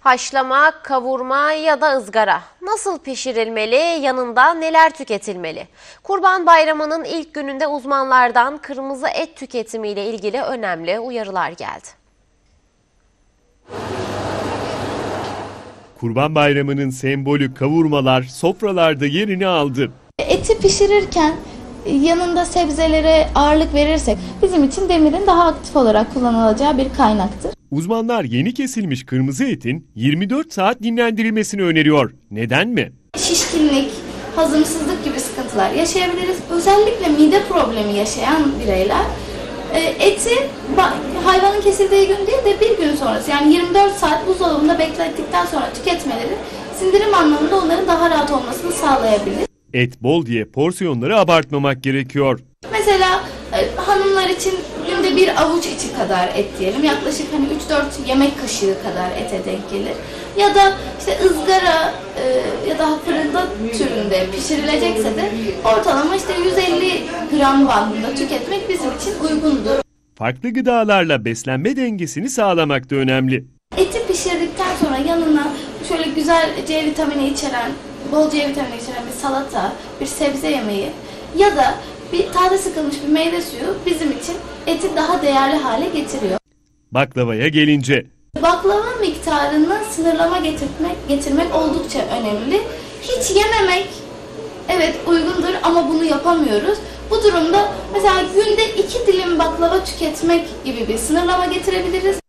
Haşlama, kavurma ya da ızgara. Nasıl pişirilmeli, yanında neler tüketilmeli? Kurban Bayramı'nın ilk gününde uzmanlardan kırmızı et tüketimiyle ilgili önemli uyarılar geldi. Kurban Bayramı'nın sembolü kavurmalar sofralarda yerini aldı. Eti pişirirken yanında sebzelere ağırlık verirsek bizim için demirin daha aktif olarak kullanılacağı bir kaynaktır. Uzmanlar yeni kesilmiş kırmızı etin 24 saat dinlendirilmesini öneriyor. Neden mi? Şişkinlik, hazımsızlık gibi sıkıntılar yaşayabiliriz. Özellikle mide problemi yaşayan bireyler e, eti hayvanın kesildiği gün değil de bir gün sonrası yani 24 saat buzdolabında beklettikten sonra tüketmeleri sindirim anlamında onların daha rahat olmasını sağlayabilir. Et bol diye porsiyonları abartmamak gerekiyor. Mesela hanımlar için günde bir avuç içi kadar et diyelim. Yaklaşık hani 3-4 yemek kaşığı kadar ete denk gelir. Ya da işte ızgara e, ya da fırında türünde pişirilecekse de ortalama işte 150 gram bandında tüketmek bizim için uygundur. Farklı gıdalarla beslenme dengesini sağlamak da önemli. Eti pişirdikten sonra yanına şöyle güzel C vitamini içeren, bol C vitamini içeren bir salata, bir sebze yemeği ya da bir taze sıkılmış bir meyve suyu bizim için eti daha değerli hale getiriyor. Baklavaya gelince Baklava miktarını sınırlama getirmek, getirmek oldukça önemli. Hiç yememek evet uygundur ama bunu yapamıyoruz. Bu durumda mesela günde iki dilim baklava tüketmek gibi bir sınırlama getirebiliriz.